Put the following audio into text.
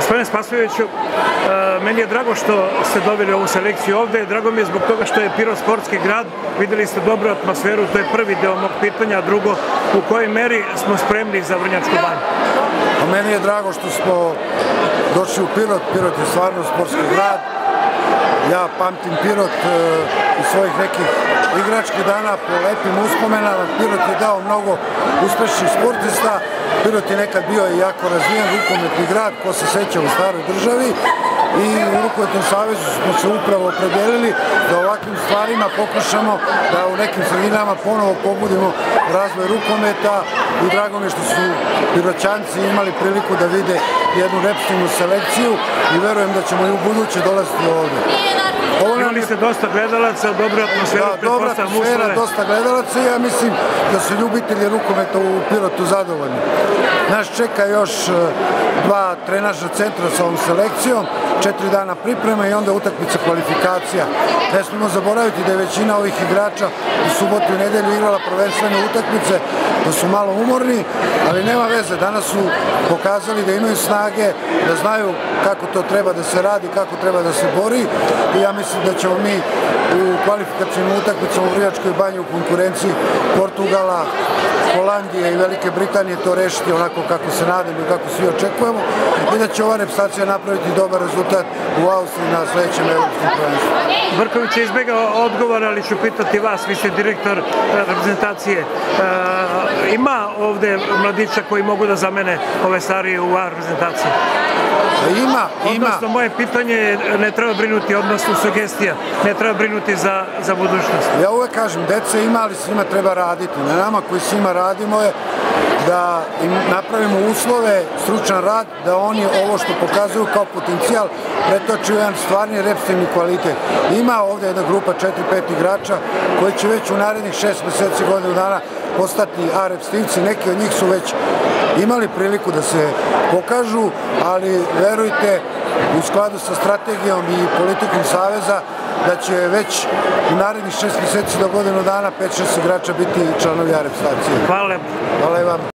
Gospodine Spasojeviću, meni je drago što ste dobili ovu selekciju ovde, drago mi je zbog toga što je Pirot sportski grad, videli ste dobru atmosferu, to je prvi deo mog pitanja, a drugo, u kojoj meri smo spremni za Vrnjačku banju? A meni je drago što smo došli u Pirot, Pirot je stvarno sportski grad, ja pamtim Pirot e, iz svojih nekih igračkih dana po lepim uspomenama. Pirot je dao mnogo uspešnih sportista. Pirot je nekad bio i jako razvijen rukometni grad, ko se seća u staroj državi i u Rukometnom savezu smo se upravo opredelili da ovakvim stvarima pokušamo da u nekim sredinama ponovo pobudimo razvoj rukometa i drago mi što su piroćanci imali priliku da vide jednu repstivnu selekciju i verujem da ćemo i u buduće dolaziti ovde. Ovo Imali ste dosta gledalaca, dobra atmosfera, da, dobra atmosfera, dosta gledalaca i ja mislim da su ljubitelji rukometa u Pirotu zadovoljni. Nas čeka još e, dva trenažna centra sa ovom selekcijom, četiri dana pripreme i onda utakmica kvalifikacija. Ne smemo zaboraviti da je većina ovih igrača u subotu i nedelju igrala prvenstvene utakmice, da su malo umorni, ali nema veze, danas su pokazali da imaju snage, da znaju kako to treba da se radi, kako treba da se bori i ja mislim da ćemo mi u kvalifikacijnim utakmicama u Vrijačkoj banji u konkurenciji Portugala, Holandije i Velike Britanije to rešiti onako kako se nadamo i kako svi očekujemo i da će ova repstacija napraviti dobar rezultat u Austriji na sledećem evropskom prvenstvu. Vrković je izbegao odgovor, ali ću pitati vas, vi ste direktor e, reprezentacije. E, ima ovde mladića koji mogu da zamene ove starije u A reprezentaciji? Ima, ima. Odnosno, moje pitanje je, ne treba brinuti, odnosno sugestija, ne treba brinuti za, za budućnost. Ja uvek kažem, deca ima, ali s njima treba raditi. Na nama koji s njima radimo je da im napravimo uslove, stručan rad, da oni ovo što pokazuju kao potencijal pretoči u jedan stvarni repstivni kvalitet. Ima ovde jedna grupa 4-5 igrača koji će već u narednih 6 meseci godinu dana postati A repstivci, neki od njih su već imali priliku da se pokažu, ali verujte, u skladu sa strategijom i politikom Saveza, da će već u narednih šest meseci do godinu dana 5-6 igrača biti članovi A repstacije. Hvala. Hvala i vam.